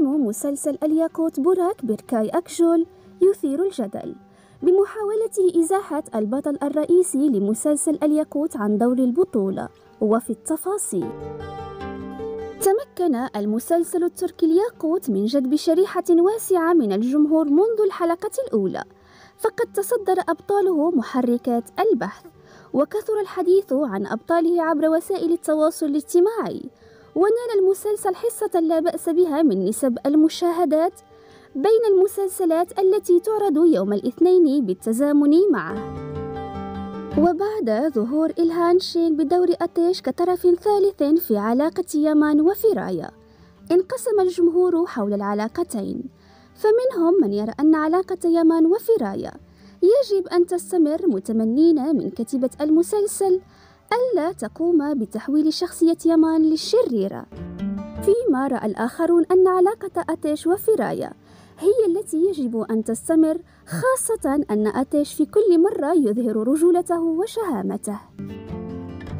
نجم مسلسل الياقوت بوراك بيركاي أكجول يثير الجدل. بمحاولته إزاحة البطل الرئيسي لمسلسل الياقوت عن دور البطولة وفي التفاصيل. تمكن المسلسل التركي الياقوت من جذب شريحة واسعة من الجمهور منذ الحلقة الأولى فقد تصدر أبطاله محركات البحث وكثر الحديث عن أبطاله عبر وسائل التواصل الاجتماعي. ونال المسلسل حصة لا بأس بها من نسب المشاهدات بين المسلسلات التي تعرض يوم الاثنين بالتزامن معه. وبعد ظهور إلهان شين بدور أتيش كطرف ثالث في علاقة يامان وفرايا انقسم الجمهور حول العلاقتين. فمنهم من يرى أن علاقة يامان وفرايا يجب أن تستمر متمنين من كتيبة المسلسل ألا تقوم بتحويل شخصية يامان للشريرة. فيما رأى الآخرون أن علاقة أتيش وفرايا هي التي يجب أن تستمر خاصة أن أتيش في كل مرة يظهر رجولته وشهامته.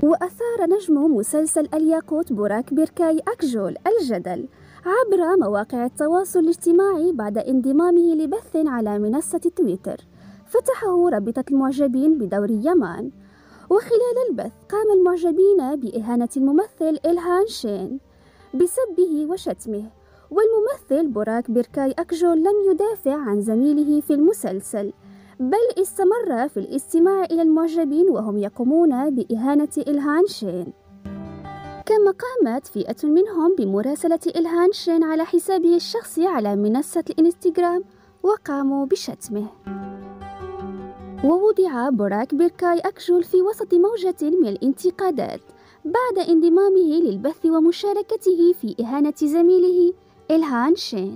وأثار نجم مسلسل الياقوت بوراك بيركاي أكجول الجدل عبر مواقع التواصل الاجتماعي بعد انضمامه لبث على منصة تويتر. فتحه رابطة المعجبين بدور يمان وخلال البث قام المعجبين بإهانة الممثل إلهان شين بسبه وشتمه والممثل بوراك بيركاي أكجول لم يدافع عن زميله في المسلسل بل استمر في الاستماع إلى المعجبين وهم يقومون بإهانة إلهان شين. كما قامت فئة منهم بمراسلة إلهان شين على حسابه الشخصي على منصة الإنستغرام وقاموا بشتمه. ووضع بوراك بيركاي أكجول في وسط موجة من الانتقادات بعد انضمامه للبث ومشاركته في إهانة زميله إلهان شين.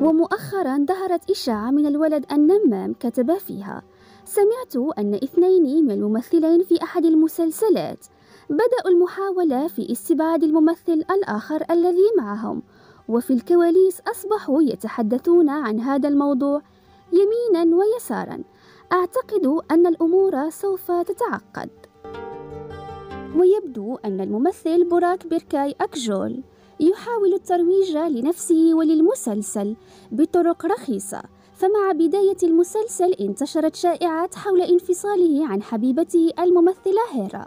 ومؤخرا ظهرت إشاعة من الولد النمام كتب فيها سمعت أن اثنين من الممثلين في أحد المسلسلات بدأوا المحاولة في استبعاد الممثل الآخر الذي معهم وفي الكواليس أصبحوا يتحدثون عن هذا الموضوع يمينا ويسارا. أعتقد أن الأمور سوف تتعقد. ويبدو أن الممثل بوراك بيركاي أكجول يحاول الترويج لنفسه وللمسلسل بطرق رخيصة. فمع بداية المسلسل انتشرت شائعات حول انفصاله عن حبيبته الممثلة هيرا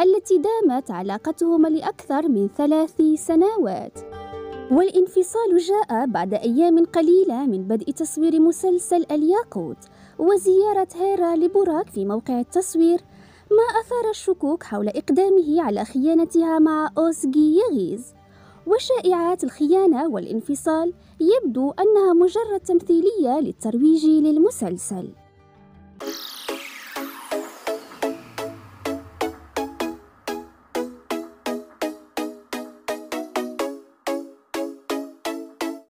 التي دامت علاقتهما لأكثر من ثلاث سنوات. والانفصال جاء بعد أيام قليلة من بدء تصوير مسلسل الياقوت وزيارة هيرا لبوراك في موقع التصوير ما أثار الشكوك حول إقدامه على خيانتها مع أوزجي يغيز. وشائعات الخيانة والانفصال يبدو أنها مجرد تمثيلية للترويج للمسلسل.